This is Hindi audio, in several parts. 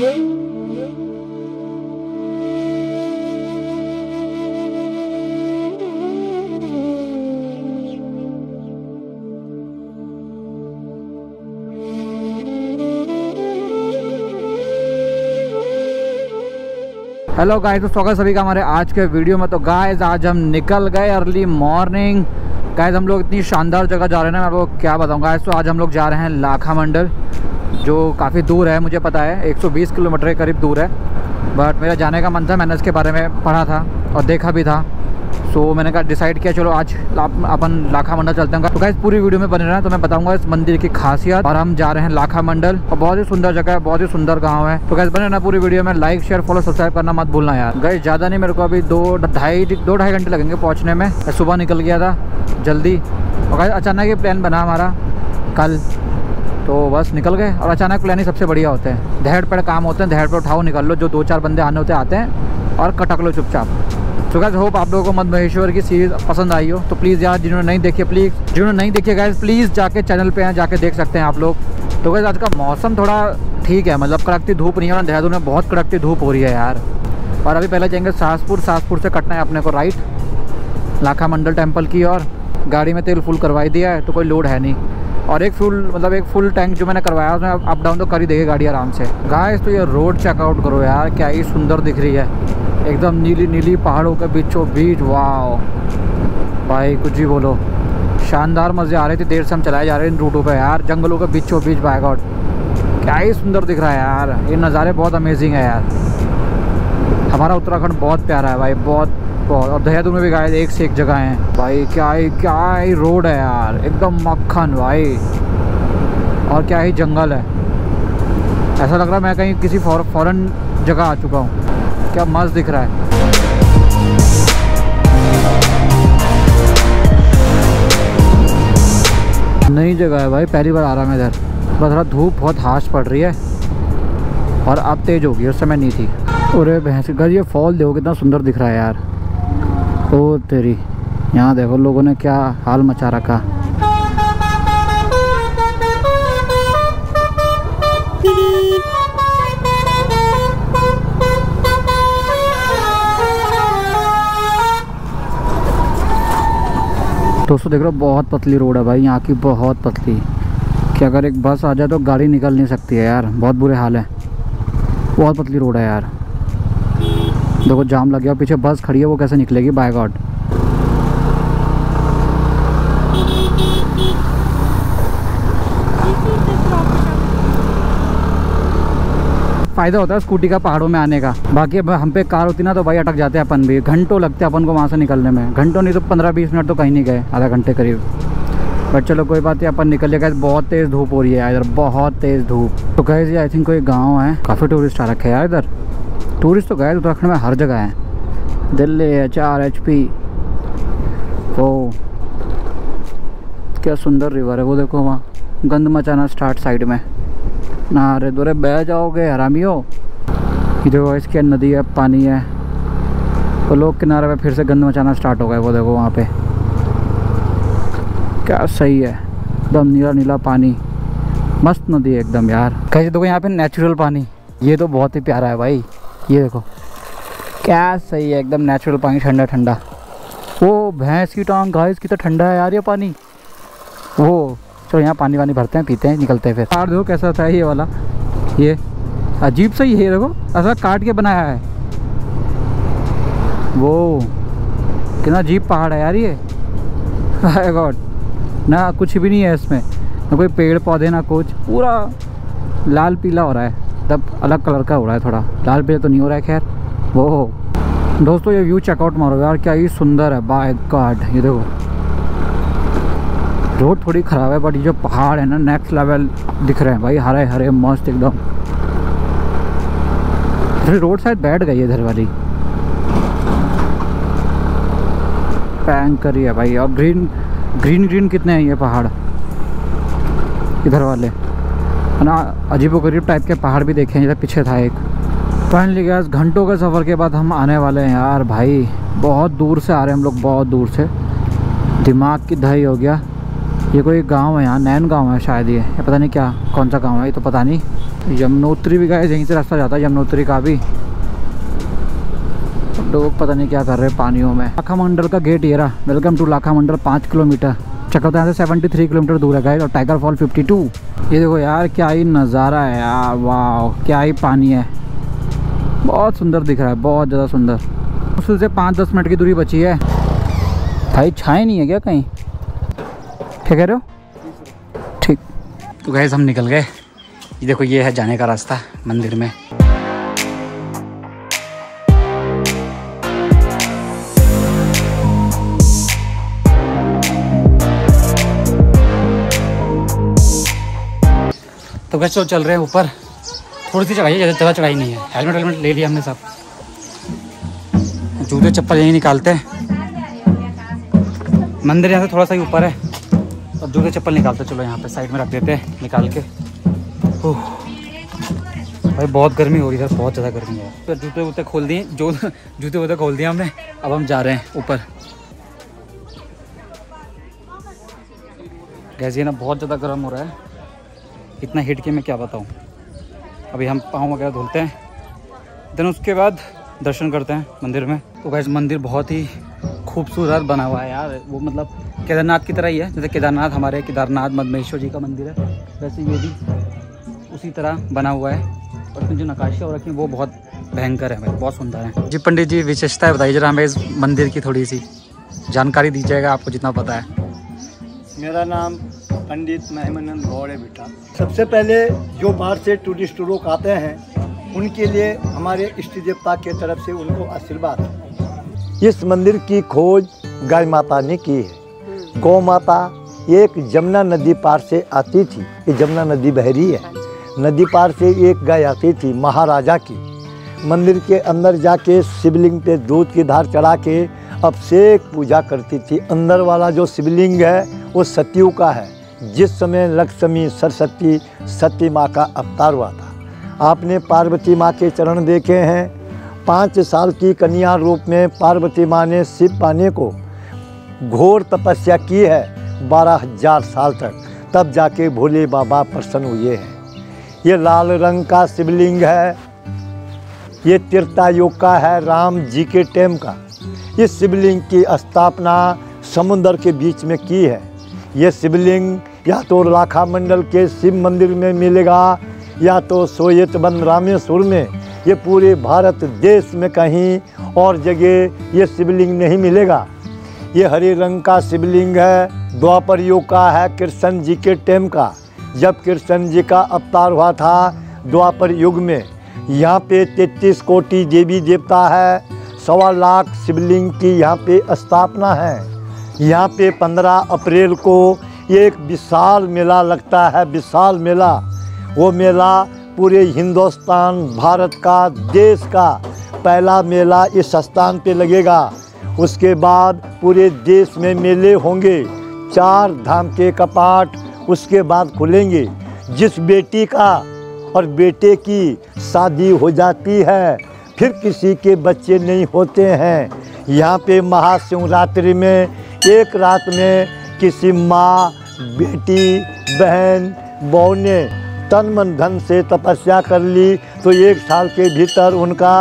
हेलो गाइस तो स्वागत सभी का हमारे आज के वीडियो में। तो गाइस आज हम निकल गए अर्ली मॉर्निंग गाइस हम लोग इतनी शानदार जगह जा रहे हैं मैं आपको क्या बताऊँ। गाइस तो आज हम लोग जा रहे हैं लाखा मंडल। जो काफ़ी दूर है मुझे पता है। 120 किलोमीटर के करीब दूर है। बट मेरा जाने का मन था मैंने इसके बारे में पढ़ा था और देखा भी था। सो so, मैंने कहा डिसाइड किया चलो आज अपन लाखा मंडल चलते हैं। तो गाइस पूरी वीडियो में बने रहना तो मैं बताऊँगा इस मंदिर की खासियत। और हम जा रहे हैं लाखा मंडल और बहुत ही सुंदर जगह है बहुत ही सुंदर गाँव है। तो गैस बने रहना पूरी वीडियो में। लाइक शेयर फॉलो सब्सक्राइब करना मत भूलना यार। गैस ज़्यादा नहीं मेरे को अभी दो ढाई दो ढाई घंटे लगेंगे पहुँचने में। सुबह निकल गया था जल्दी। और अचानक ये प्लान बना हमारा कल। तो बस निकल गए और अचानक प्लान ही सबसे बढ़िया होते हैं। दहेड़ पेड़ काम होते हैं दहेड़ पर उठाओ, निकल लो, जो दो चार बंदे आने होते आते हैं और कटक लो चुपचाप। तो गैस होप आप लोगों को मद महेश्वर की सीरीज़ पसंद आई हो। तो प्लीज़ यार, जिन्होंने नहीं देखी प्लीज़ जिन्होंने नहीं देखी गैस प्लीज़ जाके चैनल पे हैं, जाके देख सकते हैं आप लोग। तो गैस आज का मौसम थोड़ा ठीक है मतलब कड़कती धूप नहीं है देहरादून में बहुत कड़कती धूप हो रही है यार। और अभी पहले जाएँगे सासपुर सासपुर से कटना है अपने को राइट लाखा मंडल टेंपल की और गाड़ी में तेल फुल करवाई दिया है तो कोई लोड है नहीं। और एक फुल मतलब एक फुल टैंक जो मैंने करवाया, उसमें अप डाउन तो कर ही देगी गाड़ी आराम से। गाइस तो ये रोड चेकआउट करो यार, क्या ही सुंदर दिख रही है। एकदम नीली नीली पहाड़ों के बीचों बीच वाह भाई, कुछ भी बोलो। शानदार मज़े आ रहे थे, देर से हम चलाए जा रहे हैं इन रूटों पर यार। जंगलों के बीचों बीच बाय गॉड क्या ही सुंदर दिख रहा है यार। ये नज़ारे बहुत अमेजिंग है यार। हमारा उत्तराखंड बहुत प्यारा है भाई, बहुत बहुत और देहरादून में भी गाय एक से एक जगह हैं। भाई, क्या ही क्या ही रोड है यार। एकदम मक्खन, भाई। और क्या ही जंगल है। ऐसा लग रहा है मैं कहीं किसी फॉरेन जगह आ चुका हूँ। क्या मस्त दिख रहा है। नई जगह है भाई, पहली बार आ रहा मैं इधर। बस थोड़ा धूप बहुत हाश पड़ रही है। और अब तेज़ होगी, उस समय नहीं थी। अरे भैंस, घर ये फॉल देखो कितना सुंदर दिख रहा है यार। ओ तेरी। यहाँ देखो लोगों ने क्या हाल मचा रखा। दोस्तों देख रहे हो, बहुत पतली रोड है भाई, यहाँ की बहुत पतली। कि अगर एक बस आ जाए तो गाड़ी निकल नहीं सकती है यार, बहुत बुरे हाल है। बहुत पतली रोड है यार। देखो, जाम लग गया। पीछे बस खड़ी है, वो कैसे निकलेगी? बाय गॉड फ़ायदा होता है स्कूटी का पहाड़ों में आने का। बाकी अब हम पे कार होती ना तो भाई अटक जाते हैं अपन भी। घंटों लगते हैं अपन को वहाँ से निकलने में। घंटों नहीं तो पंद्रह बीस मिनट तो कहीं नहीं गए, आधा घंटे करीब। बट चलो, कोई बात नहीं, अपन निकल गए। बहुत तेज़ धूप हो रही है इधर बहुत तेज़ धूप। तो कहे आई थिंक कोई गाँव है। काफ़ी टूरिस्ट आ रखे हैं यार इधर। टूरिस्ट तो गए उत्तराखंड में, हर जगह है। Delhi H R H P O क्या सुंदर रिवर है, वो देखो वहाँ। गंद मचाना स्टार्ट साइड में। ना अरे दोरे बह जाओगे, हरामी हो। देखो इसके नदी है, पानी है। तो लोग किनारे पे फिर से गंद मचाना स्टार्ट हो गए, वो देखो वहाँ पे। क्या सही है। एकदम नीला नीला पानी। मस्त नदी है एकदम यार। कैसे देखो यहाँ पे नेचुरल पानी। ये तो बहुत ही प्यारा है भाई। ये देखो। क्या सही है, एकदम नेचुरल पानी, ठंडा ठंडा। वो भैंस की टांग घास की तो ठंडा है यार ये पानी। वो चलो यहाँ पानी वानी भरते हैं, पीते हैं, निकलते हैं फिर। पहाड़ देखो कैसा था ये वाला। ये, अजीब सा ही है, देखो। ऐसा काट के बनाया है। वो, कितना अजीब पहाड़ है यार ये। गॉड ना कुछ भी नहीं है इसमें। ना कोई पेड़ पौधे ना कुछ। पूरा लाल पीला हो रहा है। तब अलग कलर का हो रहा है थोड़ा। लाल पीला तो नहीं हो रहा है, खैर। वो दोस्तों, ये व्यू चेकआउट मारो यार, क्या ही सुंदर है। बाय गॉड ये देखो। रोड थोड़ी ख़राब है बट ये जो पहाड़ है ना नेक्स्ट लेवल दिख रहे हैं भाई हरे हरे मस्त एकदम। रोड साइड बैठ गई है इधर वाली। पैंग करी है भाई। और ग्रीन ग्रीन ग्रीन कितने हैं ये पहाड़? इधर वाले। ना अजीब गरीब टाइप के पहाड़ भी देखे हैं, इधर पीछे था एक। फाइनली गया घंटों के सफ़र के बाद हम आने वाले हैं यार, भाई। बहुत दूर से आ रहे हैं हम लोग, बहुत दूर से। दिमाग की दही हो गया। ये कोई गाँव है यहाँ नैन गाँव है शायद ये। पता नहीं क्या, कौन सा गाँव है, ये तो पता नहीं। यमुनोत्री भी गए यहीं से रास्ता जाता है, यमुनोत्री का भी। लोग पता नहीं क्या कर रहे हैं पानियों में। लाखा मंडल का गेट ये रहा। वेलकम टू लाखा मंडल पाँच किलोमीटर। चक्कर यहाँ से सेवेंटी थ्री किलोमीटर दूर है गए और टाइगर फॉल फिफ्टी टू ये देखो यार, क्या ही नज़ारा है यार वाह क्या ही पानी है। बहुत सुंदर दिख रहा है, बहुत ज़्यादा सुंदर। उससे से पाँच दस मिनट की दूरी बची है। भाई छाए नहीं है क्या कहीं? क्या कह रहे हो? ठीक। तो गए हम निकल गए। ये देखो, ये है जाने का रास्ता मंदिर में। तो तो चल रहे हैं ऊपर। थोड़ी सी चढ़ाई है, ज़्यादा चढ़ाई नहीं है। हेलमेट वेलमेट ले लिया हमने सब। जूते, चप्पल यहीं निकालते हैं। मंदिर यहाँ से थोड़ा सा ही ऊपर है। और जूते, चप्पल निकालते चलो यहाँ पे साइड में रख देते हैं, निकाल के। भाई बहुत गर्मी हो रही है बहुत ज़्यादा गर्मी है। फिर जूते वूते खोल दिए, जो जूते वूते खोल दिए हमने। अब हम जा रहे हैं ऊपर। ये ना बहुत ज़्यादा गर्म हो रहा है। इतना हिट के मैं क्या बताऊँ? अभी हम पाँव वगैरह धुलते हैं। देन उसके बाद दर्शन करते हैं मंदिर में। तो गैस मंदिर बहुत ही खूबसूरत बना हुआ है यार। वो मतलब केदारनाथ की तरह ही है। जैसे केदारनाथ हमारे केदारनाथ मदमेश्वर जी का मंदिर है। वैसे ये भी उसी तरह बना हुआ है। और उसमें जो नकाशी और रखी है, वो बहुत भयंकर है बहुत सुंदर है। जी पंडित जी विशेषताएँ बताइए जरा हमें इस मंदिर की थोड़ी सी जानकारी दीजिएगा, आपको जितना पता है। मेरा नाम पंडित महिमानंद गौड़ बेटा। सबसे पहले जो बाहर से टूरिस्ट लोग आते हैं, उनके लिए हमारे इष्ट देवता के तरफ़ से उनको आशीर्वाद। इस मंदिर की खोज गाय माता ने की है। गौ माता एक जमुना नदी पार से आती थी। ये जमुना नदी बहरी है। नदी पार से एक गाय आती थी महाराजा की। मंदिर के अंदर जाके शिवलिंग पे दूध की धार चढ़ा के अब अभिषेक पूजा करती थी। अंदर वाला जो शिवलिंग है, वो सत्यु का है। जिस समय लक्ष्मी सरस्वती सती माँ का अवतार हुआ था, आपने पार्वती माँ के चरण देखे हैं। पाँच साल की कन्या रूप में पार्वती माँ ने शिव पाने को घोर तपस्या की है बारह हज़ार साल तक। तब जाके भोले बाबा प्रसन्न हुए हैं। ये लाल रंग का शिवलिंग है, ये तीर्थायोग का है, राम जी के टेम का। इस शिवलिंग की स्थापना समुद्र के बीच में की है। ये शिवलिंग या तो लाखा मंडल के शिव मंदिर में मिलेगा, या तो सोयत बन रामेश्वर में। ये पूरे भारत देश में कहीं और जगह ये शिवलिंग नहीं मिलेगा। ये हरे रंग का शिवलिंग है द्वापर युग का है, कृष्ण जी के टेम का। जब कृष्ण जी का अवतार हुआ था द्वापर युग में, यहाँ पे तैतीस कोटि देवी देवता है, सवा लाख शिवलिंग की यहाँ पे स्थापना है। यहाँ पे पंद्रह अप्रैल को एक विशाल मेला लगता है, विशाल मेला। वो मेला पूरे हिंदुस्तान, भारत का, देश का पहला मेला इस स्थान पे लगेगा। उसके बाद पूरे देश में मेले होंगे। चार धाम के कपाट उसके बाद खुलेंगे। जिस बेटी का और बेटे की शादी हो जाती है, फिर किसी के बच्चे नहीं होते हैं। यहाँ पे महाशिवरात्रि में एक रात में किसी माँ बेटी, बहन बहू ने तन मन धन से तपस्या कर ली तो एक साल के भीतर उनका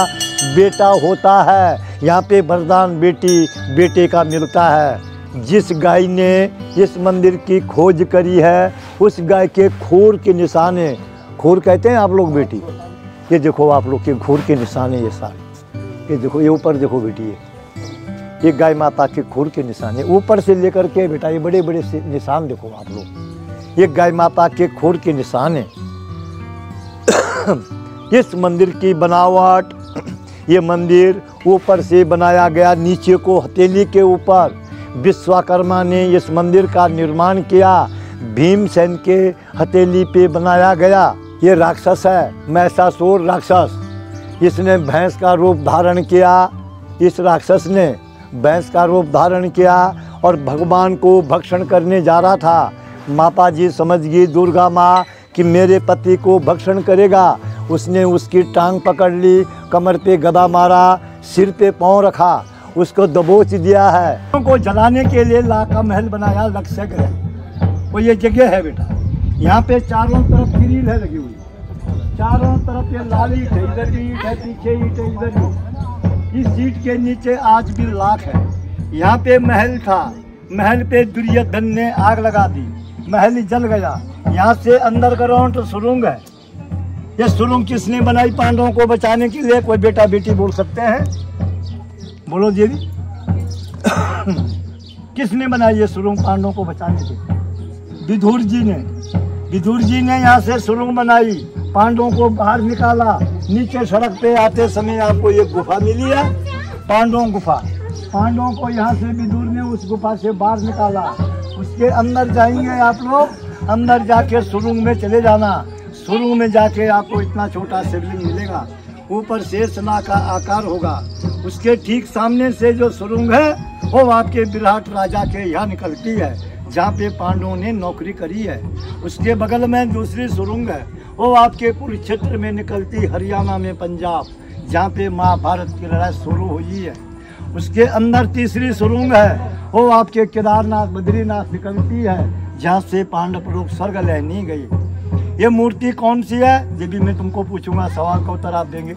बेटा होता है। यहाँ पे वरदान बेटी, बेटे का मिलता है। जिस गाय ने इस मंदिर की खोज करी है, उस गाय के खूर के निशाने, खूर कहते हैं आप लोग बेटी? ये देखो आप लोग के खूर के निशाने ये सारे। ये देखो, ये ऊपर देखो बेटी, ये। ये गाय माता के खूर के निशान है। ऊपर से लेकर के बेटा, ये बड़े बड़े निशान देखो आप लोग। ये गाय माता के खूर के निशान है। इस मंदिर की बनावट, ये मंदिर ऊपर से बनाया गया, नीचे को हथेली के ऊपर। विश्वकर्मा ने इस मंदिर का निर्माण किया। भीमसेन के हथेली पे बनाया गया। ये राक्षस है, मैसासुर राक्षस। इसने भैंस का रूप धारण किया। इस राक्षस ने भैंस का रूप धारण किया और भगवान को भक्षण करने जा रहा था। माता जी समझ गई, दुर्गा माँ, कि मेरे पति को भक्षण करेगा। उसने उसकी टांग पकड़ ली, कमर पे गदा मारा, सिर पे पाँव रखा, उसको दबोच दिया है। को जलाने के लिए लाका महल बनाया लक्ष्य ग्रह वो ये जगह है बेटा। यहाँ पे चारों तरफ़ ग्रिल है लगी हुई। चारों तरफ़ ये लाली है, इधर भी ईट है, पीछे ईट है, इधर भी। इस सीट के नीचे आज भी लाख है। यहाँ पे महल था। महल पे दुर्योधन ने आग लगा दी। महल जल गया। यहाँ से अंदर ग्राउंड सुरुंग है। ये सुरुंग किसने बनाई? पांडवों को बचाने के लिए कोई बेटा बेटी बोल सकते हैं? बोलो जी। किसने बनाई ये सुरुंग पांडवों को बचाने के विधुर जी ने। विधुर जी ने यहाँ से सुरुंग बनाई। पांडवों को बाहर निकाला। नीचे सड़क पे आते समय आपको ये गुफा मिली है, पांडवों गुफा। पांडवों को यहाँ से भी दूर में उस गुफा से बाहर निकाला। उसके अंदर जाएँगे आप लोग, अंदर जाके सुरुंग में चले जाना। सुरुंग में जाके आपको इतना छोटा शिवलिंग मिलेगा। ऊपर शेषना का आकार होगा। उसके ठीक सामने से जो सुरुंग है, वो आपके विराट राजा के यहाँ निकलती है। जहाँ पे पांडवों ने नौकरी करी है, उसके बगल में दूसरी सुरुंग है। वो आपके कुरुक्षेत्र में निकलती हरियाणा में पंजाब, जहाँ पे महाभारत की लड़ाई शुरू हुई है। उसके अंदर तीसरी सुरुंग है, वो आपके केदारनाथ, बद्रीनाथ निकलती है, जहाँ से पांडव लोग स्वर्ग लेनी गई ये मूर्ति कौन सी है? ये भी मैं तुमको पूछूँगा, सवाल का उत्तर आप देंगे।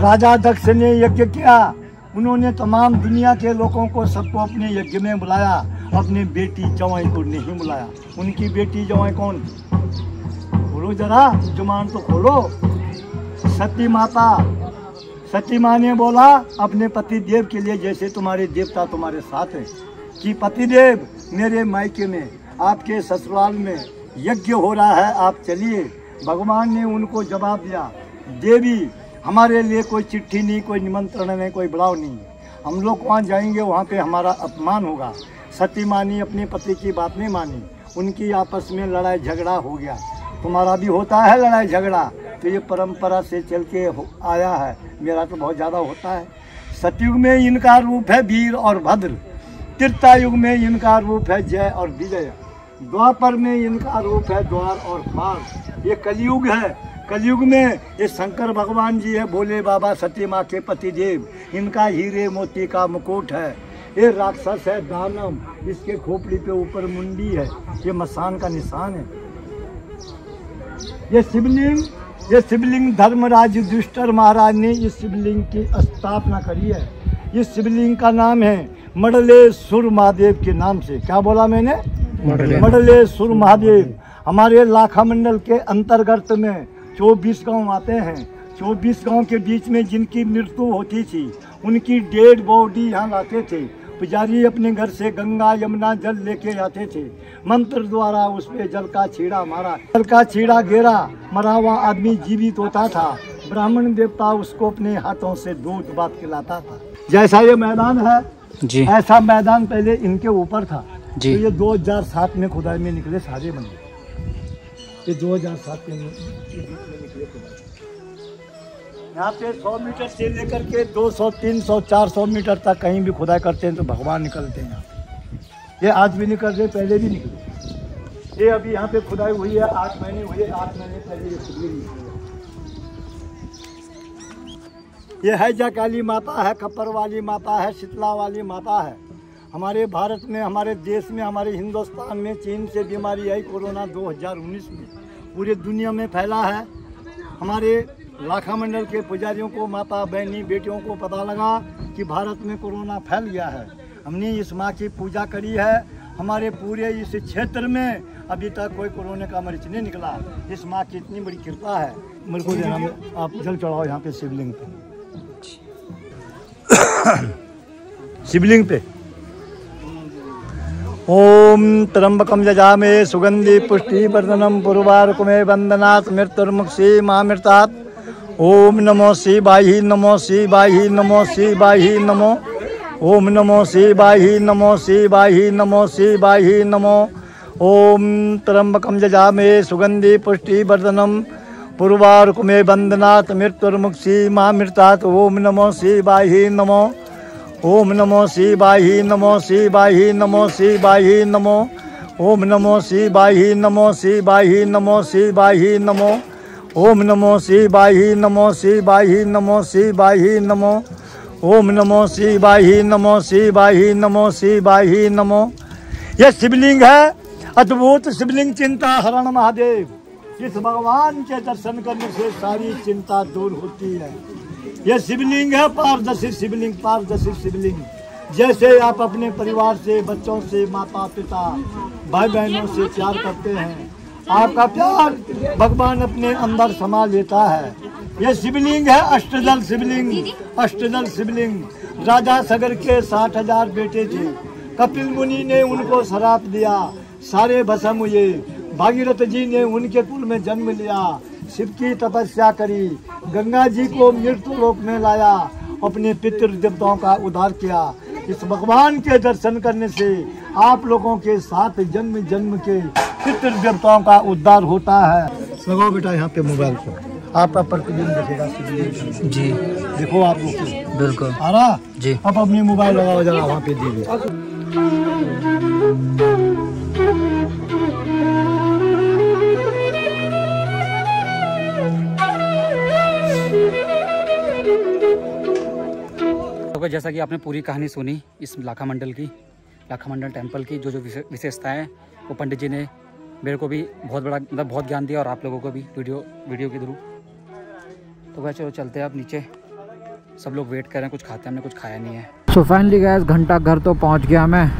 राजा दक्ष ने यज्ञ किया। उन्होंने तमाम दुनिया के लोगों को सबको अपने यज्ञ में बुलाया। अपनी बेटी जवाई को नहीं बुलाया। उनकी बेटी जवाई कौन? बोलो जरा जुमान तो खोलो। सती माता, सती माँ ने बोला, अपने पति देव के लिए जैसे तुम्हारे देवता तुम्हारे साथ है। कि पति देव मेरे मायके में, आपके ससुराल में यज्ञ हो रहा है, आप चलिए। भगवान ने उनको जवाब दिया, देवी, हमारे लिए कोई चिट्ठी नहीं, कोई निमंत्रण नहीं, कोई बुलाव नहीं। हम लोग वहाँ जाएँगे, वहाँ पे हमारा अपमान होगा। सती मानी, अपने पति की बात नहीं मानी। उनकी आपस में लड़ाई झगड़ा हो गया। तुम्हारा भी होता है लड़ाई झगड़ा। तो ये परंपरा से चल के आया है। मेरा तो बहुत ज़्यादा होता है। सतयुग में इनका रूप है वीर और भद्र। त्रेता युग में इनका रूप है जय और विजय। द्वापर में इनका रूप है द्वार और पार ये कलयुग है। कलयुग में ये शंकर भगवान जी है, भोले बाबा सती माँ के पति देव। इनका हीरे मोती का मुकुट है। ये राक्षस है दानव इसके खोपड़ी पे ऊपर मुंडी है। ये मसान का निशान है। ये शिवलिंग ये शिवलिंग धर्मराज युधिष्ठर महाराज ने इस शिवलिंग की स्थापना करी है। इस शिवलिंग का नाम है मडलेश्वर महादेव के नाम से। क्या बोला मैंने? मडलेश्वर। महादेव। हमारे लाखा मंडल के अंतर्गत में चौबीस गाँव आते हैं। चौबीस गाँव के बीच में जिनकी मृत्यु होती थी उनकी डेड बॉडी यहाँ लाते थे। पुजारी अपने घर से गंगा यमुना जल लेके आते थे। मंत्र द्वारा उस पे जल का छीड़ा मारा। जल का छीड़ा घेरा मरा हुआ आदमी जीवित होता था। ब्राह्मण देवता उसको अपने हाथों से दूध बात खिलाता था। जैसा ये मैदान है जी। ऐसा मैदान पहले इनके ऊपर था। जी। तो ये 2007 में खुदाई में निकले सारे बंदे। ये 2007 में निकले। खुदाई यहाँ पे 100 मीटर से लेकर के 200, 300, 400 मीटर तक कहीं भी खुदाई करते हैं तो भगवान निकलते हैं यहाँ ये आज भी निकल रहे पहले भी निकले ये अभी यहाँ पे खुदाई हुई है आठ महीने हुए आठ महीने पहले ये खुदी निकली ये है जा काली माता है खप्पर वाली माता है शीतला वाली माता है। हमारे भारत में हमारे देश में हमारे हिंदुस्तान में चीन से बीमारी आई कोरोना 2019 में। पूरे दुनिया में फैला है। हमारे लाखा मंडल के पुजारियों को, माता बहनी, बेटियों को पता लगा कि भारत में कोरोना फैल गया है। हमने इस माँ की पूजा करी है। हमारे पूरे इस क्षेत्र में अभी तक कोई कोरोना का मरीज़ नहीं निकला। इस माँ की इतनी बड़ी कृपा है। मेरे को आप जल चढ़ाओ यहाँ पे शिवलिंग पे। शिवलिंग पे। ओम त्र्यंबकम जजामे सुगंधि पुष्टि वर्धनम पुरवारुकमे वंदनात् मृत्युर्मुक्षी मामृतात्। ओम नमो शिवाहि नमो शिवाहि नमो शिवाहि नमो ओम नमो शिवाहि नमो शिवाहि नमो शिवाहि नमो ओम त्र्यंबकम जजामे सुगंधि पुष्टि वर्धनम पूर्वारुकमे वंदनात् मृत्युर्मुक्षी मामृतात् ओम नमो शिवाहि नमो ओम नमो शिवाहि नमो शिवाहि नमो शिवाहि नमो ओम नमो शिवाहि नमो शिवाहि नमो शिवाहि नमो ओम नमो शिवाहि नमो शिवाहि नमो शिवाहि नमो। ओम नमो शिवाहि नमो शिवाहि नमो शिवाहि नमो। यह शिवलिंग है, अद्भुत शिवलिंग चिंता हरण महादेव। इस भगवान के दर्शन करने से सारी चिंता दूर होती है। यह शिवलिंग है, पारदर्शी शिवलिंग पारदर्शी शिवलिंग। जैसे आप अपने परिवार से, बच्चों से माता पिता भाई बहनों से प्यार करते हैं आपका प्यार भगवान अपने अंदर समा लेता है। यह शिवलिंग है, अष्टदल शिवलिंग अष्टदल शिवलिंग। राजा सगर के साठ हज़ार बेटे थे। कपिल मुनि ने उनको शराप दिया। सारे भसम हुए। भागीरथ जी ने उनके कुल में जन्म लिया। शिव की तपस्या करी। गंगा जी को मृत्यु लोक में लाया। अपने पितृ देवताओं का उद्धार किया। इस भगवान के दर्शन करने से आप लोगों के साथ जन्म जन्म के पितृ देवताओं का उद्धार होता है। लगाओ बेटा यहाँ पे मोबाइल पर। आपका प्रतिदिन देखेगा जी। देखो आप लोग बिल्कुल। आ रहा? जी। आप अपनी मोबाइल लगाओ जरा वहाँ पे दीजिए। तो भाई, जैसा कि आपने पूरी कहानी सुनी इस लाखा मंडल की लाखा मंडल टेंपल की, जो जो विशे- विशेषताएँ हैं, वो पंडित जी ने मेरे को भी बहुत बड़ा मतलब बहुत ज्ञान दिया और आप लोगों को भी वीडियो वीडियो के थ्रू। तो भाई, चलो चलते हैं आप नीचे। सब लोग वेट कर रहे हैं, कुछ खाते हैं, हमने कुछ खाया नहीं है। सो फाइनली गैस घंटा घर तो पहुँच गया मैं।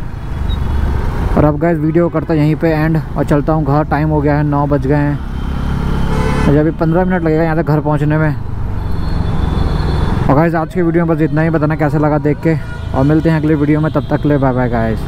और अब गैस वीडियो करता यहीं पे एंड और चलता हूँ घर। टाइम हो गया है, नौ बज गए हैं। मुझे अभी पंद्रह मिनट लगेगा यहाँ तक घर पहुँचने में। और गाइज़ आज के वीडियो में बस इतना ही। बताना कैसा लगा देख के। और मिलते हैं अगले वीडियो में। तब तक ले बाय बाय गाइस